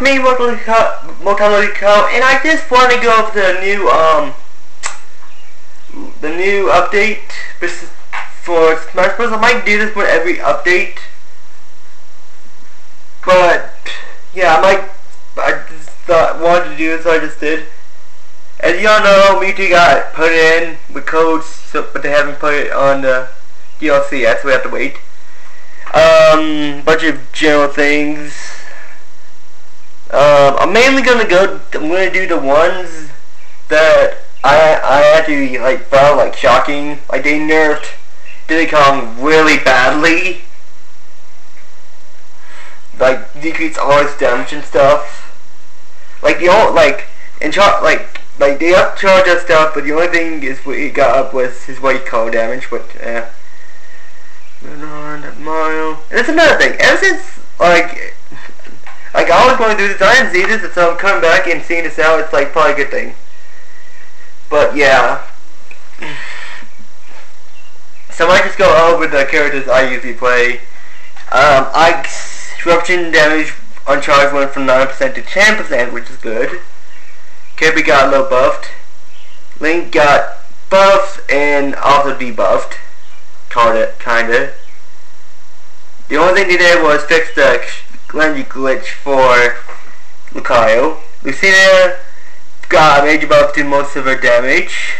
me Mortal Kombat and I just want to go over the new um the new update for Smash Bros. I might do this with every update, but yeah, I might. I just thought wanted to do this, so I just did. As y'all know, Mewtwo got put in with codes, so, but they haven't put it on the DLC yet, so we have to wait. Um, bunch of general things. Um, I'm mainly gonna go. I'm gonna do the ones that I I actually like found like shocking. Like they nerfed Diddy Kong really badly. Like decrease all its damage and stuff. Like the only like in char like like they upcharge us stuff, but the only thing is what he got up was his white call damage. But eh. Mario. And that's another thing. Ever since like like I was going through this, I didn't and so I'm coming back and seeing this now. It's like probably a good thing. But yeah. So I might just go over the characters I usually play. Um, Ike's disruption damage on charge went from 9% to 10%, which is good. Kirby got little buffed. Link got buffed and also debuffed. Kinda. kinda. The only thing they did was fix the Lengy glitch for Lucario. Lucina got a major buff to most of her damage.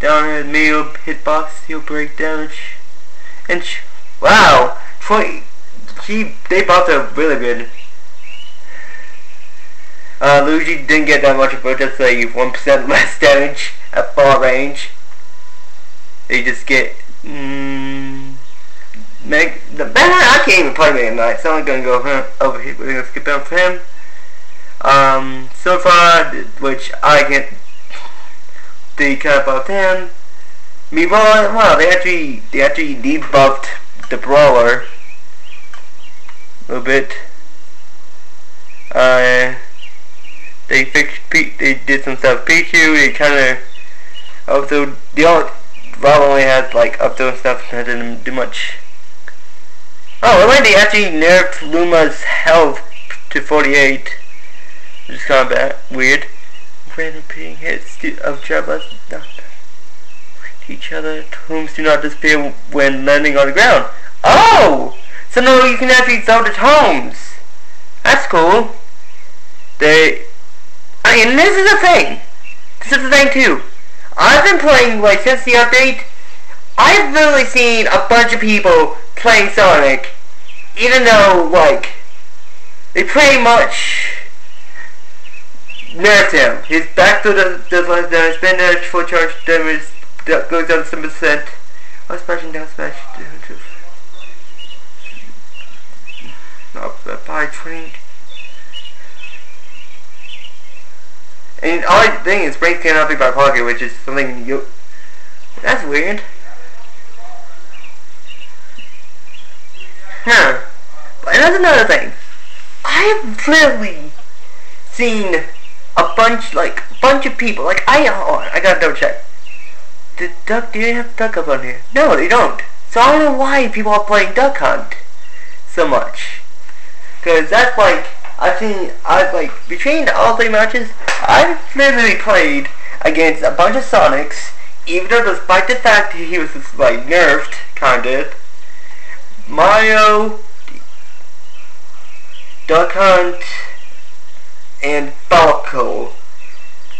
Down at meal hitbox, he'll break damage. And wow, 20, she, they buffed her really good. Uh, Luigi didn't get that much of it, just like 1% less damage at far range. They just get, mm, Meg, the banner, I can't even play Mega Knight, so I'm gonna go over here, we're gonna skip over for him. Um, so far, which I get the cut about him. Meanwhile, well, they actually, they actually debuffed the Brawler a little bit. Uh, they fixed, P they did some stuff. Pichu, they kind of, also, the only, Rob only has like up to stuff that didn't do much. Oh, they actually nerfed Luma's health to 48. Which is kind of weird. Random repeating hits of Jabba's not each other. Tombs do not disappear when landing on the ground. Oh! So now you can actually throw the tombs. That's cool. They... I mean, this is a thing. This is a thing too. I've been playing, like, since the update, I've literally seen a bunch of people playing Sonic, even though, like, they pretty much nerfed him. His back to the, last damage, spin damage, full charge damage, that goes down to 7%. Oh, smashing down, smash. Not by 20. And all I think is brains cannot be by pocket, which is something you. That's weird. Huh. But that's another thing. I've literally seen a bunch, like, a bunch of people. Like, I, uh, on, I gotta double check. The duck, do they have duck up on here? No, they don't. So I don't know why people are playing Duck Hunt so much. Because that's like, I've seen, I've like, between all three matches, I've literally played against a bunch of Sonics, even though despite the fact that he was like nerfed, kind of, Mario, Duck Hunt, and Falco.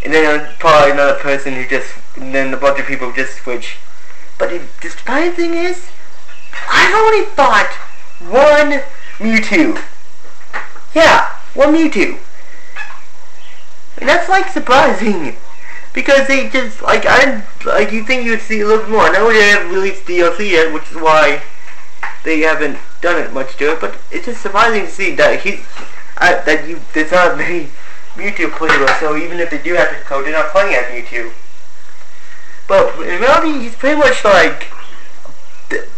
And then probably another person who just, and then a bunch of people just switch. But the surprising thing is, I've only fought one Mewtwo. Yeah, one Mewtwo. And that's like surprising. Because they just, like, I, like, you think you would see a little more. I know they haven't released DLC yet, which is why they haven't done it much to it, but it's just surprising to see that he's, uh, that you, there's not many Mewtwo players, so even if they do have the code, they're not playing as Mewtwo. But in reality, he's pretty much like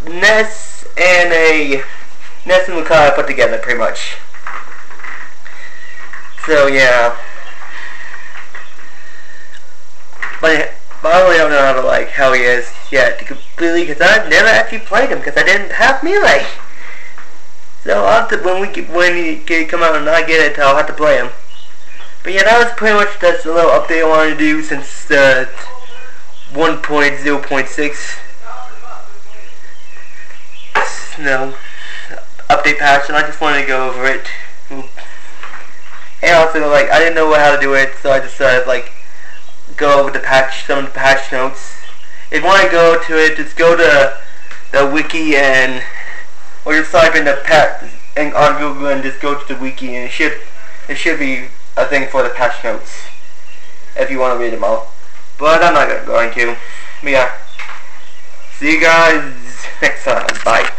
Ness and a Ness and Lucario put together, pretty much. So yeah. But, but I really don't know how to like how he is yet completely because I've never actually played him because I didn't have Melee. So I'll have to, when we when he get, come out and I get it, I'll have to play him. But yeah, that was pretty much that's the little update I wanted to do since uh, 1.0.6. No update patch, and I just wanted to go over it. And also, like, I didn't know how to do it, so I just uh, like go over the patch, some of the patch notes. If you want to go to it, just go to the wiki and or just type in the patch and on Google and just go to the wiki and it should it should be a thing for the patch notes if you want to read them all. But I'm not going to. But yeah, see you guys next time. Bye.